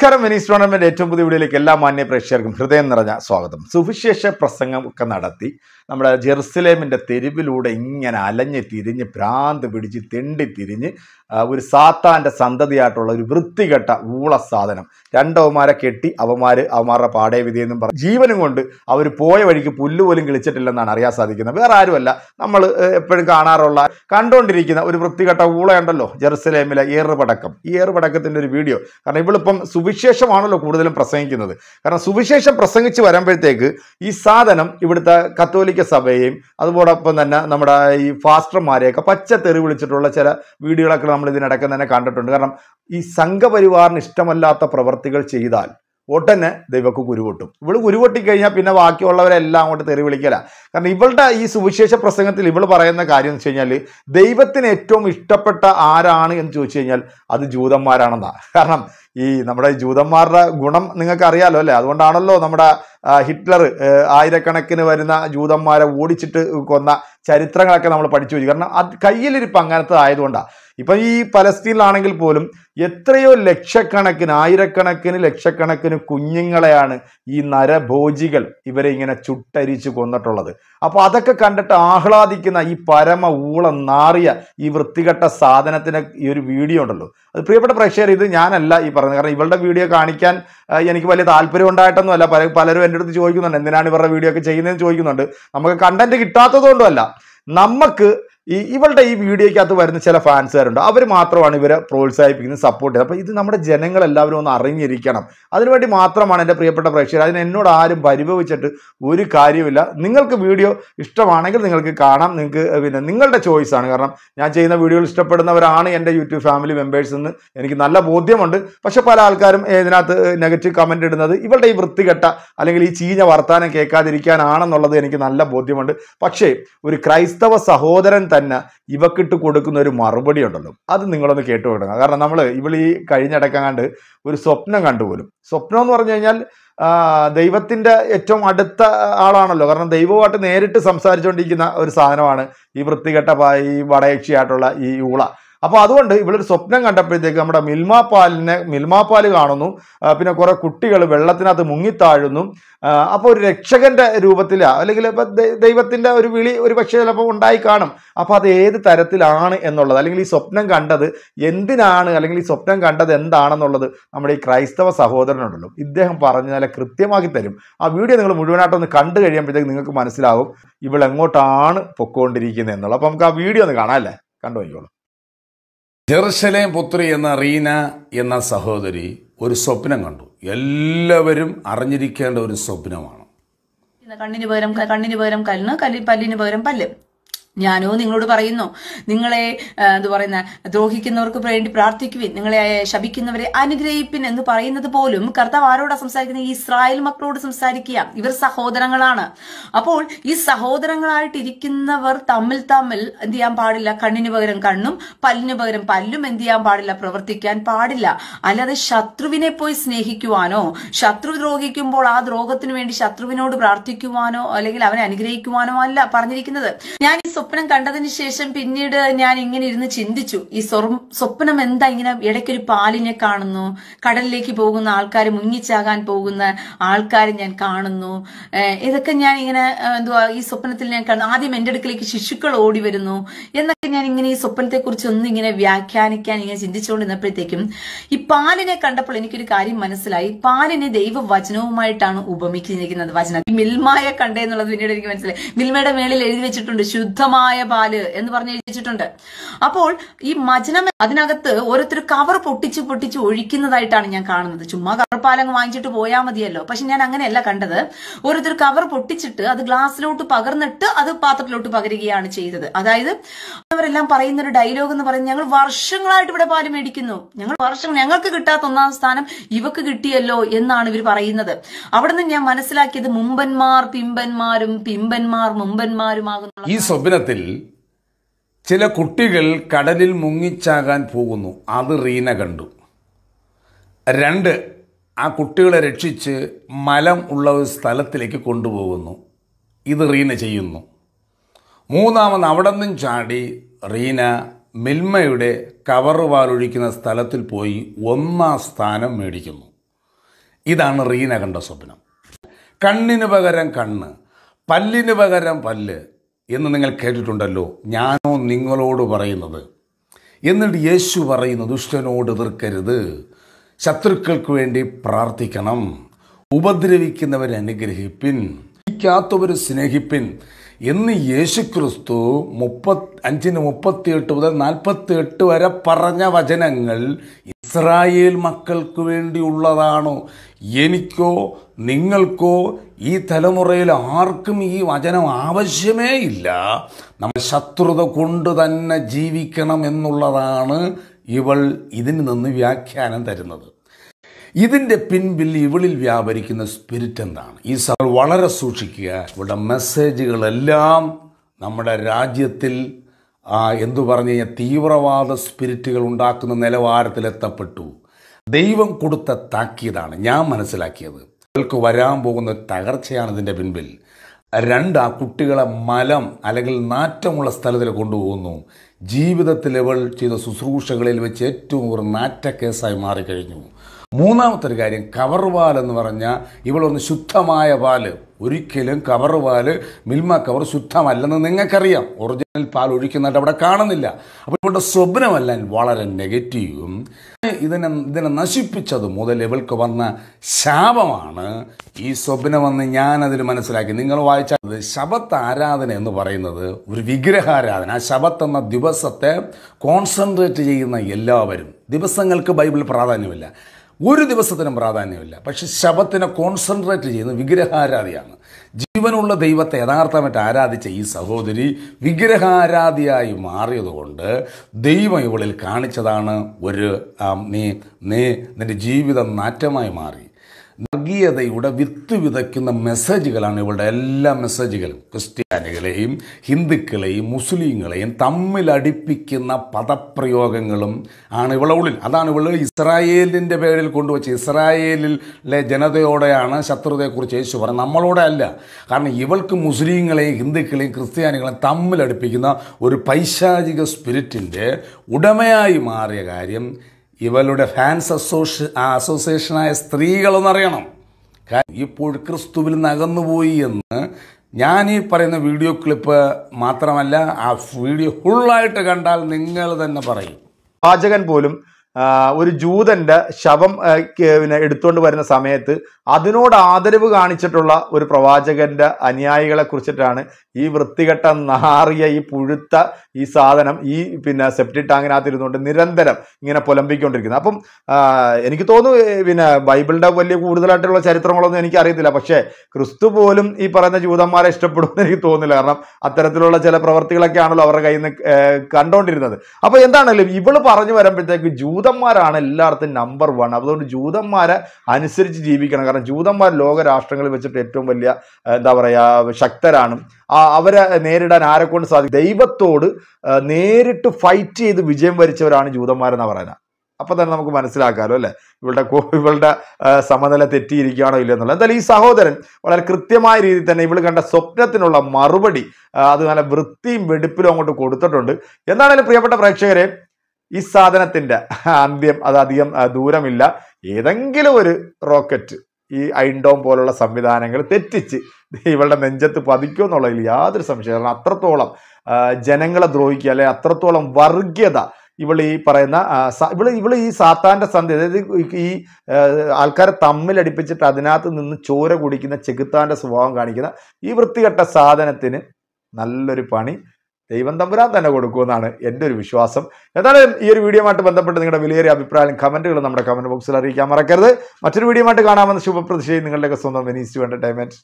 നമസ്കാരം. Venice tournament ഏറ്റവും പുതിയ വീഡിയോയിലേക്ക് എല്ലാ മാന്യ പ്രേക്ഷകർക്കും ഹൃദയം നിറഞ്ഞ സ്വാഗതം. സുവിശേഷ പ്രസംഗം ഒക്കെ നടത്തി നമ്മുടെ ജെറുസലേമിന്റെ തെരുവിലൂടെ ഇങ്ങനെ അലഞ്ഞ് തിരിഞ്ഞ് ഭ്രാന്ത് പിടിച്ച് തെണ്ടി തിരിഞ്ഞ് ഒരു സാത്താന്റെ സന്തതിയായിട്ടുള്ള ഒരു വൃത്തികെട്ട ഊള സാധനം. രണ്ടവന്മാരെ കെട്ടി അവന്മാര് അവന്മാരുടെ പാടേ വിധി എന്നും പറഞ്ഞു ജീവനും കൊണ്ട് അവർ പോയ വഴിക്ക് പുല്ലുപോലും കിളിച്ചിട്ടില്ലെന്നാണ് അറിയാൻ സാധിക്കുന്നത്. വേറെ ആരുമല്ല. നമ്മൾ എപ്പോഴും കാണാറുള്ള കണ്ടുകൊണ്ടിരിക്കുന്ന ഒരു വൃത്തികെട്ട ഊളയുണ്ടല്ലോ ജെറുസലേമിലെ ഏറുപടക്കം. ഈ ഏറുപടക്കത്തിന്റെ ഒരു വീഡിയോ കാരണം ഇവളിപ്പം സുവിശേഷമാണല്ലോ കൂടുതലും പ്രസംഗിക്കുന്നത്. കാരണം സുവിശേഷം പ്രസംഗിച്ച് വരുമ്പോഴത്തേക്ക് ഈ സാധനം ഇവിടുത്തെ കത്തോലിക്ക സഭയെയും അതുപോടൊപ്പം തന്നെ നമ്മുടെ ഈ ഫാസ്റ്റർമാരെയൊക്കെ പച്ച തെറി വിളിച്ചിട്ടുള്ള ചില വീഡിയോകളൊക്കെ നമ്മൾ ഇതിനിടയ്ക്ക് തന്നെ കണ്ടിട്ടുണ്ട്. കാരണം ഈ സംഘപരിവാറിന് ഇഷ്ടമല്ലാത്ത പ്രവർത്തികൾ ചെയ്താൽ ഒട്ടന്നെ ദൈവക്ക് കുരുപൊട്ടും. ഇവൾ കുരുവട്ടിക്കഴിഞ്ഞാൽ കഴിഞ്ഞാൽ പിന്നെ ബാക്കിയുള്ളവരെല്ലാം അങ്ങോട്ട് തെറി വിളിക്കല. കാരണം ഇവളുടെ ഈ സുവിശേഷ പ്രസംഗത്തിൽ ഇവൾ പറയുന്ന കാര്യം എന്ന് വെച്ച് കഴിഞ്ഞാൽ ദൈവത്തിന് ഏറ്റവും ഇഷ്ടപ്പെട്ട ആരാണ് എന്ന് ചോദിച്ചു കഴിഞ്ഞാൽ അത് ജൂതന്മാരാണെന്നാ. കാരണം ഈ നമ്മുടെ ജൂതന്മാരുടെ ഗുണം നിങ്ങൾക്ക് അറിയാലോ അല്ലേ? അതുകൊണ്ടാണല്ലോ നമ്മുടെ ഹിറ്റ്ലർ ആയിരക്കണക്കിന് വരുന്ന ജൂതന്മാരെ ഓടിച്ചിട്ട് കൊന്ന ചരിത്രങ്ങളൊക്കെ നമ്മൾ പഠിച്ചു വെച്ചു. കാരണം അത് കയ്യിലിരിപ്പ് അങ്ങനത്തെ ആയതുകൊണ്ടാണ് ഇപ്പം ഈ പലസ്തീനിലാണെങ്കിൽ പോലും എത്രയോ ലക്ഷക്കണക്കിന് ആയിരക്കണക്കിന് ലക്ഷക്കണക്കിന് കുഞ്ഞുങ്ങളെയാണ് ഈ നരഭോജികൾ ഇവരെ ഇങ്ങനെ ചുട്ടരിച്ച് കൊന്നിട്ടുള്ളത്. അപ്പോൾ അതൊക്കെ കണ്ടിട്ട് ആഹ്ലാദിക്കുന്ന ഈ പരമ ഊളം നാറിയ ഈ വൃത്തികെട്ട സാധനത്തിന് ഈ ഒരു വീഡിയോ ഉണ്ടല്ലോ. അത് പ്രിയപ്പെട്ട പ്രേക്ഷകർ ഇത് ഞാനല്ല ഈ പറഞ്ഞത് കാരണം ഇവളുടെ വീഡിയോ കാണിക്കാൻ എനിക്ക് വലിയ താല്പര്യം ഉണ്ടായിട്ടൊന്നും അല്ല പല പലരും എന്റെ അടുത്ത് ചോദിക്കുന്നുണ്ട് എന്തിനാണ് ഇവരുടെ വീഡിയോ ഒക്കെ ചെയ്യുന്നതെന്ന് ചോദിക്കുന്നുണ്ട്. നമുക്ക് കണ്ടന്റ് കിട്ടാത്തതുകൊണ്ടുമല്ല. നമുക്ക് ഈ ഇവളുടെ ഈ വീഡിയോയ്ക്കകത്ത് വരുന്ന ചില ഫാൻസുകാരുണ്ട്. അവർ മാത്രമാണ് ഇവരെ പ്രോത്സാഹിപ്പിക്കുന്നത് സപ്പോർട്ട് ചെയ്യുന്നത്. അപ്പോൾ ഇത് നമ്മുടെ ജനങ്ങളെല്ലാവരും ഒന്ന് അറിഞ്ഞിരിക്കണം. അതിനുവേണ്ടി മാത്രമാണ് എന്റെ പ്രിയപ്പെട്ട പ്രേക്ഷകർ. അതിന് എന്നോട് ആരും പരിഭവിച്ചിട്ട് ഒരു കാര്യമില്ല നിങ്ങൾക്ക് വീഡിയോ ഇഷ്ടമാണെങ്കിൽ നിങ്ങൾക്ക് കാണാം. നിങ്ങൾക്ക് പിന്നെ നിങ്ങളുടെ ചോയ്സാണ് കാരണം ഞാൻ ചെയ്യുന്ന വീഡിയോകൾ ഇഷ്ടപ്പെടുന്നവരാണ് എന്റെ യൂട്യൂബ് ഫാമിലി മെമ്പേഴ്സ് എന്ന് എനിക്ക് നല്ല ബോധ്യമുണ്ട്. പക്ഷേ പല ആൾക്കാരും ഇതിനകത്ത് നെഗറ്റീവ് കമന്റ് ഇടുന്നത് ഇവളുടെ ഈ വൃത്തികെട്ട അല്ലെങ്കിൽ ഈ ചീഞ്ഞ വർത്താനം കേൾക്കാതിരിക്കാനാണെന്നുള്ളത് എനിക്ക് നല്ല ബോധ്യമുണ്ട്. പക്ഷേ ഒരു ക്രൈസ്തവ സഹോദരൻ തന്നെ ഇവക്കിട്ട് കൊടുക്കുന്ന ഒരു മറുപടി ഉണ്ടല്ലോ അത് നിങ്ങളൊന്ന് കേട്ടു കൊടുക്കുക കാരണം നമ്മൾ ഇവൾ ഈ കഴിഞ്ഞിടക്കങ്ങാണ്ട് ഒരു സ്വപ്നം കണ്ടുപോലും. സ്വപ്നം എന്ന് പറഞ്ഞു കഴിഞ്ഞാൽ ദൈവത്തിന്റെ ഏറ്റവും അടുത്ത ആളാണല്ലോ. കാരണം ദൈവമായിട്ട് നേരിട്ട് സംസാരിച്ചുകൊണ്ടിരിക്കുന്ന ഒരു സാധനമാണ് ഈ വൃത്തികെട്ട ഈ വടയക്ഷിയായിട്ടുള്ള ഈ ഊള. അപ്പോൾ അതുകൊണ്ട് ഇവളൊരു സ്വപ്നം കണ്ടപ്പോഴത്തേക്ക് നമ്മുടെ മിൽമാപ്പാലിനെ മിൽമാപ്പാൽ കാണുന്നു. പിന്നെ കുറെ കുട്ടികൾ വെള്ളത്തിനകത്ത് മുങ്ങിത്താഴുന്നു. അപ്പോൾ ഒരു രക്ഷകന്റെ രൂപത്തില അല്ലെങ്കിൽ ഇപ്പൊ ദൈവത്തിന്റെ ഒരു വിളി ഒരു പക്ഷേ ചിലപ്പോൾ ഉണ്ടായി കാണും. അപ്പോൾ അത് ഏത് തരത്തിലാണ് എന്നുള്ളത് അല്ലെങ്കിൽ ഈ സ്വപ്നം കണ്ടത് എന്തിനാണ് അല്ലെങ്കിൽ ഈ സ്വപ്നം കണ്ടത് എന്താണെന്നുള്ളത് നമ്മുടെ ഈ ക്രൈസ്തവ സഹോദരനുണ്ടല്ലോ. ഇദ്ദേഹം പറഞ്ഞു നല്ല കൃത്യമാക്കി തരും. ആ വീഡിയോ നിങ്ങൾ മുഴുവനായിട്ടൊന്ന് കണ്ടു കഴിയുമ്പോഴത്തേക്ക് നിങ്ങൾക്ക് മനസ്സിലാവും ഇവൾ എങ്ങോട്ടാണ് പൊക്കോണ്ടിരിക്കുന്നത് എന്നുള്ളത്. അപ്പോൾ നമുക്ക് ആ വീഡിയോ ഒന്ന് കാണാം അല്ലേ? കണ്ടു നോക്കിക്കോളൂ. ജെറുസലേം പുത്രി എന്ന റീന എന്ന സഹോദരി ഒരു സ്വപ്നം കണ്ടു. എല്ലാവരും അറിഞ്ഞിരിക്കേണ്ട ഒരു സ്വപ്നമാണ്. കണ്ണിന് പകരം കണ്ണിന് പകരം കല്ലിന് കല്ലി പല്ലിന് പകരം പല്ല്. ഞാനോ നിങ്ങളോട് പറയുന്നു. നിങ്ങളെ എന്ത് പറയുന്ന ദ്രോഹിക്കുന്നവർക്ക് വേണ്ടി പ്രാർത്ഥിക്കുവിൻ. നിങ്ങളെ ശപിക്കുന്നവരെ അനുഗ്രഹിപ്പിൻ എന്ന് പറയുന്നത് പോലും കർത്താവ് ആരോടാ സംസാരിക്കുന്നത്? ഇസ്രായേൽ മക്കളോട് സംസാരിക്കുക. ഇവർ സഹോദരങ്ങളാണ്. അപ്പോൾ ഈ സഹോദരങ്ങളായിട്ടിരിക്കുന്നവർ തമ്മിൽ തമ്മിൽ എന്ത് ചെയ്യാൻ പാടില്ല? കണ്ണിന് പകരം കണ്ണും പല്ലിന് പകരം പല്ലും എന്ത് ചെയ്യാൻ പാടില്ല? പ്രവർത്തിക്കാൻ പാടില്ല. അല്ലാതെ ശത്രുവിനെ പോയി സ്നേഹിക്കുവാനോ ശത്രു ദ്രോഹിക്കുമ്പോൾ ആ ദ്രോഹത്തിന് വേണ്ടി ശത്രുവിനോട് പ്രാർത്ഥിക്കുവാനോ അല്ലെങ്കിൽ അവനെ അനുഗ്രഹിക്കുവാനോ അല്ല പറഞ്ഞിരിക്കുന്നത്. ഞാൻ ഈ സ്വപ്നം കണ്ടതിന് ശേഷം പിന്നീട് ഞാൻ ഇങ്ങനെ ഇരുന്ന് ചിന്തിച്ചു. ഈ സ്വപ്നം എന്താ ഇങ്ങനെ ഇടയ്ക്കൊരു പാലിനെ കാണുന്നു കടലിലേക്ക് പോകുന്ന ആൾക്കാർ മുങ്ങിച്ചാകാൻ പോകുന്ന ആൾക്കാരെ ഞാൻ കാണുന്നു. ഇതൊക്കെ ഞാൻ ഇങ്ങനെ എന്തുവാ ഈ സ്വപ്നത്തിൽ ഞാൻ കാണുന്നു. ആദ്യം എന്റെ അടുക്കലേക്ക് ശിശുക്കൾ ഓടി വരുന്നു എന്നൊക്കെ ഞാൻ ഇങ്ങനെ ഈ സ്വപ്നത്തെ കുറിച്ച് ഒന്ന് ഇങ്ങനെ വ്യാഖ്യാനിക്കാൻ ഇങ്ങനെ ചിന്തിച്ചുകൊണ്ടിരുന്നപ്പോഴത്തേക്കും ഈ പാലിനെ കണ്ടപ്പോൾ എനിക്കൊരു കാര്യം മനസ്സിലായി. പാലിനെ ദൈവവചനവുമായിട്ടാണ് ഉപമിച്ചിരിക്കുന്നത്. വചനം. ഈ മിൽമായ കണ്ടേ എന്നുള്ളത് പിന്നീട് എനിക്ക് മനസ്സിലായി. മിൽമയുടെ മേളിൽ എഴുതി വെച്ചിട്ടുണ്ട് ശുദ്ധമായ പാൽ എന്ന് പറഞ്ഞ് എഴുതിച്ചിട്ടുണ്ട് അപ്പോൾ ഈ മജനം അതിനകത്ത് ഓരോരുത്തർ കവർ പൊട്ടിച്ച് പൊട്ടിച്ച് ഒഴിക്കുന്നതായിട്ടാണ് ഞാൻ കാണുന്നത്. ചുമ്മാ കവർ വാങ്ങിച്ചിട്ട് പോയാൽ മതിയല്ലോ. പക്ഷെ ഞാൻ അങ്ങനെയല്ല കണ്ടത്. ഓരോരുത്തർ കവർ പൊട്ടിച്ചിട്ട് അത് ഗ്ലാസ്സിലോട്ട് പകർന്നിട്ട് അത് പാത്രത്തിലോട്ട് പകരുകയാണ് ചെയ്തത്. അതായത് അവരെല്ലാം പറയുന്ന ഒരു ഡയലോഗ് എന്ന് പറയുന്നത് ഞങ്ങൾ വർഷങ്ങളായിട്ട് ഇവിടെ പാൽ മേടിക്കുന്നു. ഞങ്ങൾ വർഷം ഞങ്ങൾക്ക് കിട്ടാത്ത ഒന്നാം സ്ഥാനം ഇവക്ക് കിട്ടിയല്ലോ എന്നാണ് ഇവർ പറയുന്നത്. അവിടെ നിന്ന് ഞാൻ മനസ്സിലാക്കിയത് മുമ്പന്മാർ പിമ്പന്മാരും പിമ്പന്മാർ മുമ്പന്മാരുമാകുന്ന ഈ സ്വപ്നത്തിൽ ചില കുട്ടികൾ കടലിൽ മുങ്ങിച്ചാകാൻ പോകുന്നു. അത് റീന കണ്ടു. രണ്ട് ആ കുട്ടികളെ രക്ഷിച്ച് മലം ഉള്ള ഒരു സ്ഥലത്തിലേക്ക് കൊണ്ടുപോകുന്നു. ഇത് റീന ചെയ്യുന്നു. മൂന്നാമത് അവിടെ നിന്നും ചാടി റീന മിൽമയുടെ കവറ് പാലൊഴിക്കുന്ന സ്ഥലത്തിൽ പോയി ഒന്നാം സ്ഥാനം മേടിക്കുന്നു. ഇതാണ് റീന കണ്ട സ്വപ്നം. കണ്ണിന് പകരം കണ്ണ് പല്ലിന് പകരം പല്ല് എന്ന് നിങ്ങൾ കേട്ടിട്ടുണ്ടല്ലോ. ഞാനോ നിങ്ങളോട് പറയുന്നത്. എന്നിട്ട് യേശു പറയുന്നു ദുഷ്ടനോട് എതിർക്കരുത്. ശത്രുക്കൾക്ക് വേണ്ടി പ്രാർത്ഥിക്കണം. ഉപദ്രവിക്കുന്നവരെ അനുഗ്രഹിപ്പിൻ. ക്കാത്തവരെ സ്നേഹിപ്പിൻ. എന്ന് യേശുക്രിസ്തു മുപ്പത് അഞ്ചിന് മുപ്പത്തിയെട്ട് മുതൽ നാൽപ്പത്തി എട്ട് വരെ പറഞ്ഞ വചനങ്ങൾ ഇസ്രായേൽ മക്കൾക്ക് വേണ്ടിയുള്ളതാണോ എനിക്കോ നിങ്ങൾക്കോ ഈ തലമുറയിൽ ആർക്കും ഈ വചനം ആവശ്യമേ ഇല്ല. നമ്മൾ ശത്രുത കൊണ്ട് തന്നെ ജീവിക്കണം എന്നുള്ളതാണ് ഇവൾ ഇതിന് നിന്ന് വ്യാഖ്യാനം തരുന്നത്. ഇതിന്റെ പിൻപിൽ ഇവളിൽ വ്യാപരിക്കുന്ന സ്പിരിറ്റ് എന്താണ്? ഈ സഭ വളരെ സൂക്ഷിക്കുക. ഇവിടെ മെസ്സേജുകളെല്ലാം നമ്മുടെ രാജ്യത്തിൽ എന്തു പറഞ്ഞു കഴിഞ്ഞാൽ തീവ്രവാദ സ്പിരിറ്റുകൾ ഉണ്ടാക്കുന്ന നിലവാരത്തിലെത്തപ്പെട്ടു. ദൈവം കൊടുത്ത താക്കീതാണ്. ഞാൻ മനസ്സിലാക്കിയത്. അവൾക്ക് വരാൻ പോകുന്ന തകർച്ചയാണ് ഇതിന്റെ പിൻപിൽ. രണ്ട് ആ കുട്ടികളെ മലം അല്ലെങ്കിൽ നാറ്റമുള്ള സ്ഥലത്തിൽ കൊണ്ടുപോകുന്നു. ജീവിതത്തിൽ അവൾ ചെയ്ത ശുശ്രൂഷകളിൽ വെച്ച് ഏറ്റവും ഒരു നാറ്റ കേസായി മാറിക്കഴിഞ്ഞു. മൂന്നാമത്തെ ഒരു കാര്യം കവർ എന്ന് പറഞ്ഞാൽ ഇവളൊന്ന് ശുദ്ധമായ പാൽ. ഒരിക്കലും കവർ പാൽ മിൽമ കവർ ശുദ്ധമല്ലെന്ന് നിങ്ങൾക്കറിയാം. ഒറിജിനൽ പാൽ ഒഴിക്കുന്നതായിട്ട് അവിടെ കാണുന്നില്ല. അപ്പോൾ ഇവളുടെ സ്വപ്നമല്ല വളരെ നെഗറ്റീവും ഇതിനെ ഇതിനെ നശിപ്പിച്ചത് മുതൽ ഇവൾക്ക് വന്ന ശാപമാണ്. ഈ സ്വപ്നമെന്ന് ഞാനതിൽ മനസ്സിലാക്കി. നിങ്ങൾ വായിച്ചത് ശബത്ത് ആരാധന എന്ന് പറയുന്നത് ഒരു വിഗ്രഹാരാധന. ആ ശബത്ത് എന്ന ദിവസത്തെ കോൺസെൻട്രേറ്റ് ചെയ്യുന്ന എല്ലാവരും. ദിവസങ്ങൾക്ക് ബൈബിൾ പ്രാധാന്യമില്ല. ഒരു ദിവസത്തിനും പ്രാധാന്യമില്ല. പക്ഷെ ശവത്തിനെ കോൺസെൻട്രേറ്റ് ചെയ്യുന്ന വിഗ്രഹാരാധിയാണ്. ജീവനുള്ള ദൈവത്തെ യഥാർത്ഥമായിട്ട് ആരാധിച്ച ഈ സഹോദരി വിഗ്രഹാരാധിയായി മാറിയതുകൊണ്ട് ദൈവം ഇവളിൽ കാണിച്ചതാണ് ഒരു നീ നീ നിന്റെ ജീവിതം നാറ്റമായി മാറി. വർഗീയതയുടെ വിത്ത് വിതയ്ക്കുന്ന മെസ്സേജുകളാണ് ഇവളുടെ എല്ലാ മെസ്സേജുകളും. ക്രിസ്ത്യാനികളെയും ഹിന്ദുക്കളെയും മുസ്ലിങ്ങളെയും തമ്മിലടിപ്പിക്കുന്ന പദപ്രയോഗങ്ങളും ആണ് ഇവളെ ഉള്ളിൽ. അതാണ് ഇവൾ ഇസ്രായേലിന്റെ പേരിൽ കൊണ്ടുവച്ച് ഇസ്രായേലിലെ ജനതയോടെയാണ് ശത്രുതയെക്കുറിച്ച് യേശു പറയുന്നത്. നമ്മളോടെ അല്ല. കാരണം ഇവൾക്ക് മുസ്ലിങ്ങളെയും ഹിന്ദുക്കളെയും ക്രിസ്ത്യാനികളെയും തമ്മിലടിപ്പിക്കുന്ന ഒരു പൈശാചിക സ്പിരിറ്റിന്റെ ഉടമയായി മാറിയ കാര്യം ഇവളുടെ ഫാൻസ് അസോഷ്യ അസോസിയേഷനായ സ്ത്രീകളെന്നറിയണം. ഇപ്പോൾ ക്രിസ്തുവിൽ നകന്നുപോയി എന്ന് ഞാൻ ഈ പറയുന്ന വീഡിയോ ക്ലിപ്പ് മാത്രമല്ല ആ വീഡിയോ ഫുള്ളായിട്ട് കണ്ടാൽ നിങ്ങൾ തന്നെ പറയും. പാചകൻ പോലും ഒരു ജൂതന്റെ ശവം പിന്നെ എടുത്തുകൊണ്ട് വരുന്ന സമയത്ത് അതിനോട് ആദരവ് കാണിച്ചിട്ടുള്ള ഒരു പ്രവാചകന്റെ അനുയായികളെ കുറിച്ചിട്ടാണ് ഈ വൃത്തികെട്ട നാറിയ ഈ പുഴുത്ത ഈ സാധനം ഈ പിന്നെ സെപ്റ്റി ടാങ്കിനകത്ത് ഇരുന്നുകൊണ്ട് നിരന്തരം ഇങ്ങനെ പുലമ്പിക്കൊണ്ടിരിക്കുന്നത്. അപ്പം എനിക്ക് തോന്നുന്നു പിന്നെ ബൈബിളിന്റെ വലിയ കൂടുതലായിട്ടുള്ള ചരിത്രങ്ങളൊന്നും എനിക്ക് അറിയത്തില്ല. പക്ഷേ ക്രിസ്തു പോലും ഈ പറയുന്ന ജൂതന്മാരെ ഇഷ്ടപ്പെടുമെന്ന് എനിക്ക് തോന്നുന്നില്ല. കാരണം അത്തരത്തിലുള്ള ചില പ്രവർത്തികളൊക്കെ ആണല്ലോ അവരുടെ കയ്യിൽ നിന്ന് ഏർ, കണ്ടോണ്ടിരുന്നത്. അപ്പൊ എന്താണല്ലോ ഇവൾ പറഞ്ഞു വരുമ്പോഴത്തേക്ക് ജൂതന്മാരാണ് എല്ലായിടത്തും നമ്പർ വൺ അതുകൊണ്ട് ജൂതന്മാരെ അനുസരിച്ച് ജീവിക്കണം. കാരണം ജൂതന്മാർ ലോക രാഷ്ട്രങ്ങളിൽ വെച്ചിട്ട് ഏറ്റവും വലിയ എന്താ പറയുക ശക്തരാണ്. അവരെ നേരിടാൻ ആരെക്കൊണ്ട് കൊണ്ട് സാധിക്കും? ദൈവത്തോട് നേരിട്ട് ഫൈറ്റ് ചെയ്ത് വിജയം വരിച്ചവരാണ് ജൂതന്മാരെന്ന് പറയുന്നത് അപ്പൊ തന്നെ നമുക്ക് മനസ്സിലാക്കാമല്ലോ അല്ലേ? ഇവളുടെ ഇവളുടെ സമനില തെറ്റിയിരിക്കുകയാണോ ഇല്ല എന്നുള്ളത്. എന്തായാലും ഈ സഹോദരൻ വളരെ കൃത്യമായ രീതിയിൽ തന്നെ ഇവൾ കണ്ട സ്വപ്നത്തിനുള്ള മറുപടി അത് നല്ല വൃത്തിയും വെടുപ്പിലും അങ്ങോട്ട് കൊടുത്തിട്ടുണ്ട്. എന്താണെങ്കിലും പ്രിയപ്പെട്ട പ്രേക്ഷകരെ ഈ സാധനത്തിന്റെ അന്ത്യം അത് അധികം ദൂരമില്ല. ഏതെങ്കിലും ഒരു റോക്കറ്റ് ഈ ഐൻഡോം പോലുള്ള സംവിധാനങ്ങൾ തെറ്റിച്ച് ഇവളുടെ നെഞ്ചത്ത് പതിക്കും എന്നുള്ളതിൽ യാതൊരു സംശയം കാരണം അത്രത്തോളം ജനങ്ങളെ ദ്രോഹിക്കുക അല്ലെ അത്രത്തോളം വർഗീയത ഇവൾ ഈ പറയുന്ന ഇവൾ ഇവൾ ഈ സാത്താന്റെ സന്ധി അതായത് ഈ- ആൾക്കാരെ തമ്മിലടിപ്പിച്ചിട്ട് അതിനകത്ത് നിന്ന് ചോര കുടിക്കുന്ന ചെകുത്താന്റെ സ്വഭാവം കാണിക്കുന്ന ഈ വൃത്തികെട്ട സാധനത്തിന് നല്ലൊരു പണി. ദൈവം തമ്പുരാൻ തന്നെ കൊടുക്കുമെന്നാണ് എന്റെ ഒരു വിശ്വാസം. എന്തായാലും ഈ ഒരു വീഡിയോമായിട്ട് ബന്ധപ്പെട്ട് നിങ്ങളുടെ വിലയേറിയ അഭിപ്രായം കമന്റുകൾ നമ്മുടെ കമന്റ് ബോക്സിൽ അറിയിക്കാൻ മറക്കരുത്. മറ്റൊരു ആയിട്ട് കാണാമെന്ന് ശുഭപ്രതീക്ഷയും നിങ്ങളുടെയൊക്കെ സ്വന്തം വെനീസ് ടു എന്റർടൈൻമെന്റ്